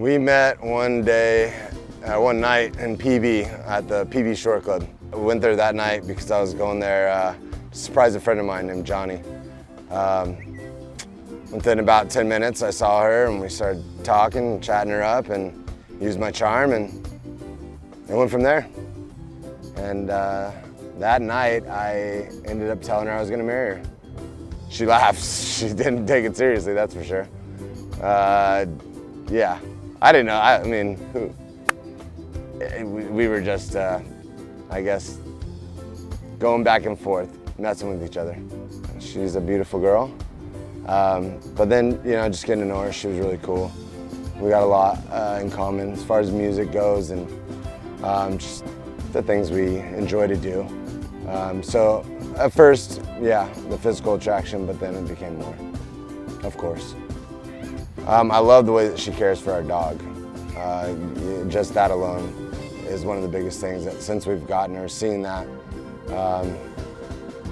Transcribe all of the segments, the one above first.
We met one day, uh, one night in PB at the PB Shore Club. I went there that night because I was going there uh, to surprise a friend of mine named Johnny. Um, within about 10 minutes, I saw her and we started talking, chatting her up, and used my charm, and it went from there. And uh, that night, I ended up telling her I was gonna marry her. She laughed. She didn't take it seriously, that's for sure. Uh, yeah, I didn't know. I, I mean, who, eh, we, we were just, uh, I guess, going back and forth, messing with each other. She's a beautiful girl. Um, but then, you know, just getting to know her, she was really cool. We got a lot uh, in common as far as music goes and um, just the things we enjoy to do. Um, so at first, yeah, the physical attraction, but then it became more, of course. Um, I love the way that she cares for our dog. Uh, just that alone is one of the biggest things that since we've gotten her, seeing that, um,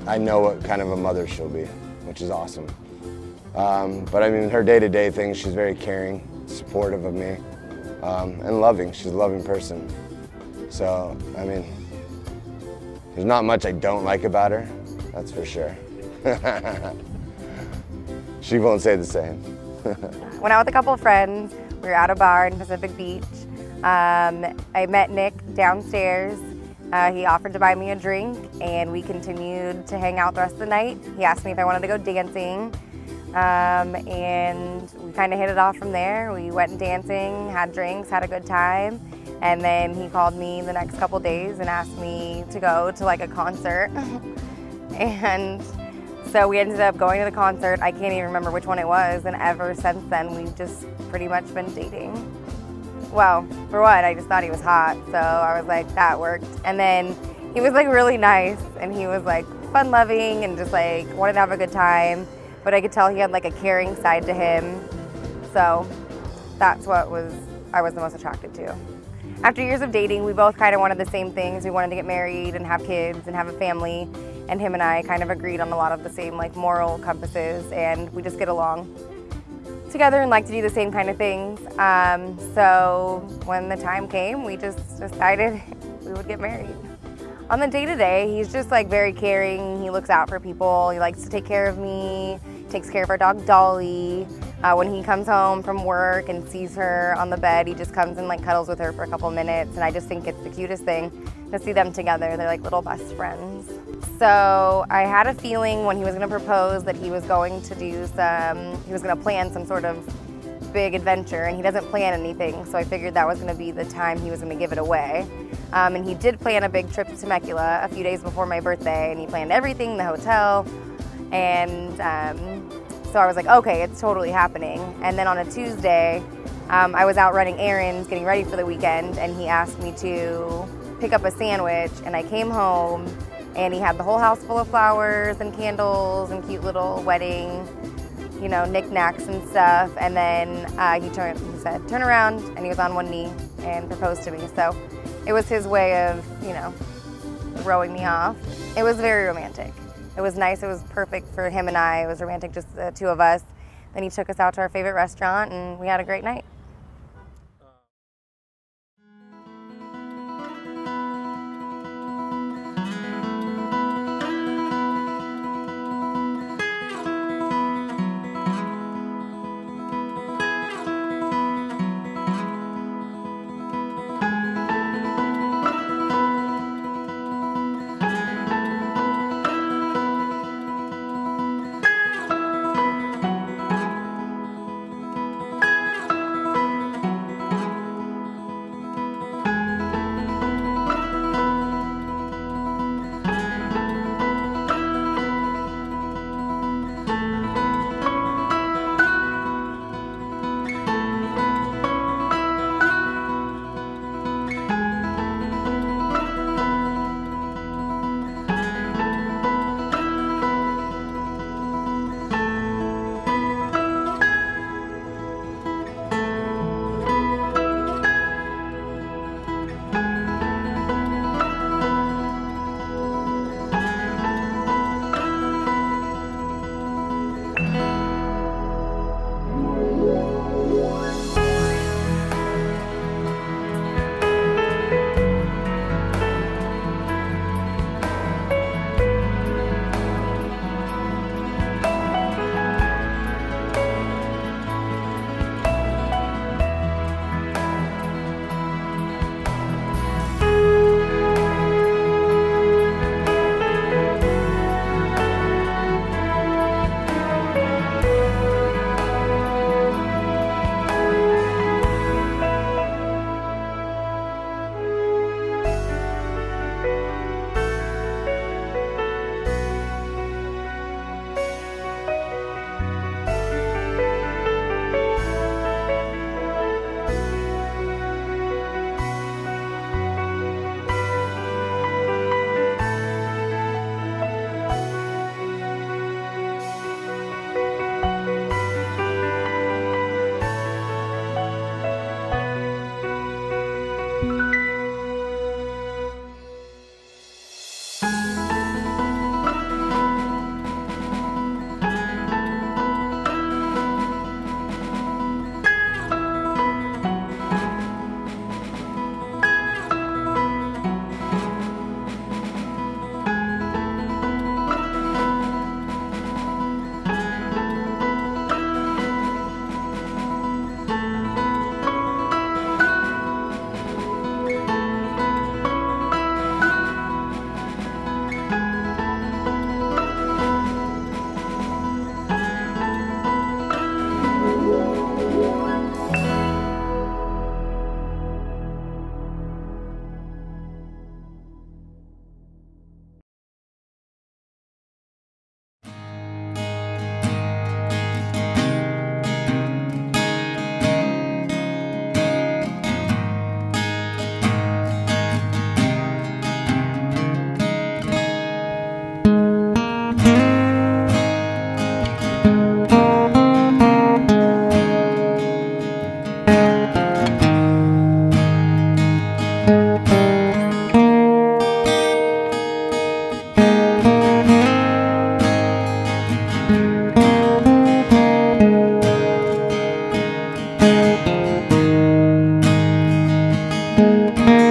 I know what kind of a mother she'll be, which is awesome. Um, but I mean, her day-to-day things, she's very caring, supportive of me, um, and loving. She's a loving person. So, I mean, there's not much I don't like about her, that's for sure. she won't say the same. Went out with a couple of friends. We were at a bar in Pacific Beach. Um, I met Nick downstairs. Uh, he offered to buy me a drink and we continued to hang out the rest of the night. He asked me if I wanted to go dancing um, and we kind of hit it off from there. We went dancing, had drinks, had a good time. And then he called me the next couple days and asked me to go to like a concert. and so we ended up going to the concert. I can't even remember which one it was. And ever since then, we've just pretty much been dating. Well, for one, I just thought he was hot. So I was like, that worked. And then he was like really nice and he was like fun loving and just like wanted to have a good time. But I could tell he had like a caring side to him. So that's what was I was the most attracted to. After years of dating, we both kind of wanted the same things. We wanted to get married and have kids and have a family. And him and I kind of agreed on a lot of the same like moral compasses and we just get along together and like to do the same kind of things. Um, so when the time came, we just decided we would get married. On the day to day, he's just like very caring. He looks out for people. He likes to take care of me, takes care of our dog Dolly. Uh, when he comes home from work and sees her on the bed, he just comes and like cuddles with her for a couple minutes. And I just think it's the cutest thing to see them together. They're like little best friends. So I had a feeling when he was going to propose that he was going to do some, he was going to plan some sort of big adventure and he doesn't plan anything. So I figured that was going to be the time he was going to give it away. Um, and he did plan a big trip to Temecula a few days before my birthday and he planned everything, the hotel. And um, so I was like, okay, it's totally happening. And then on a Tuesday, um, I was out running errands, getting ready for the weekend, and he asked me to pick up a sandwich. And I came home, and he had the whole house full of flowers and candles and cute little wedding, you know, knickknacks and stuff. And then uh, he turned, he said, "Turn around," and he was on one knee and proposed to me. So it was his way of, you know, throwing me off. It was very romantic. It was nice. It was perfect for him and I. It was romantic, just the two of us. Then he took us out to our favorite restaurant, and we had a great night.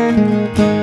Música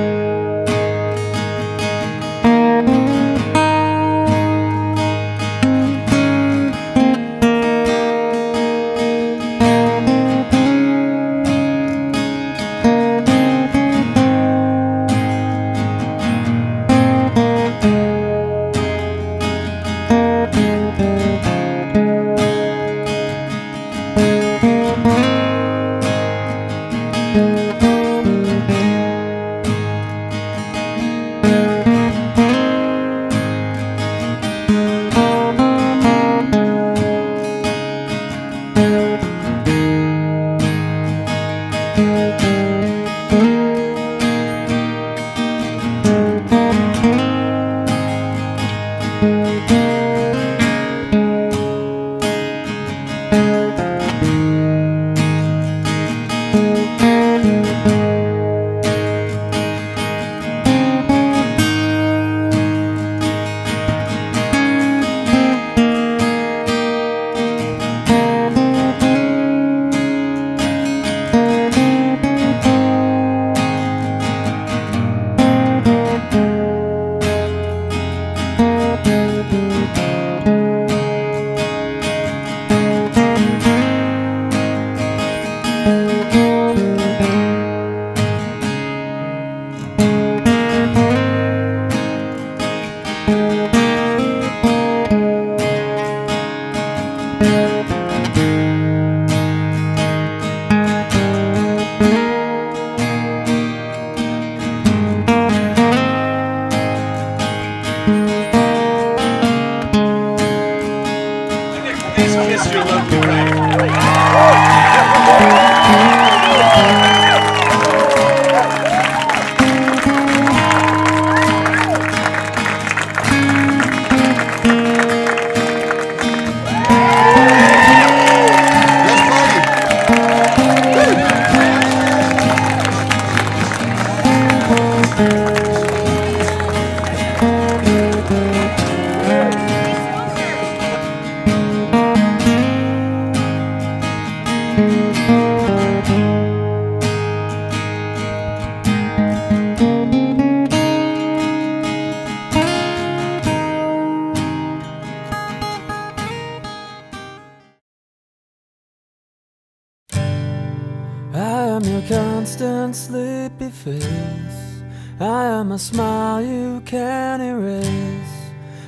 face. I am a smile you can't erase.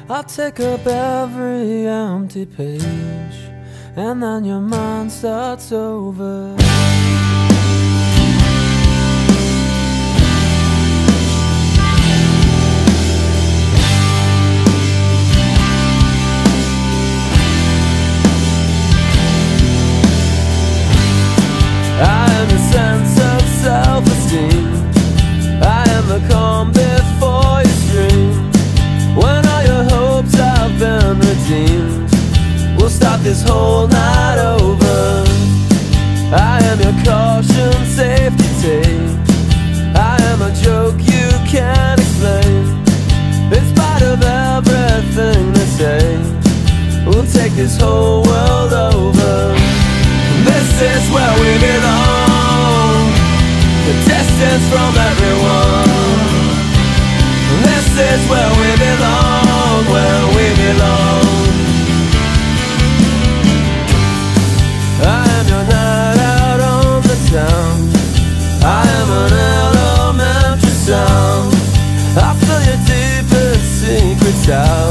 I'll take up every empty page, and then your mind starts over. The distance from everyone. This is where we belong, where we belong. I am your night out on the town. I am an elementary sound. I feel your deepest secrets out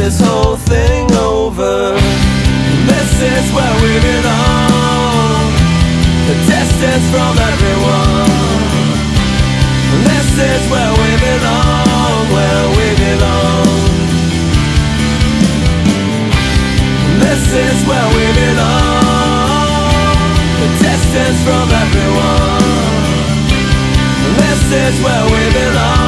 this whole thing over. This is where we belong. The distance from everyone. This is where we belong, where we belong. This is where we belong. The distance from everyone. This is where we belong,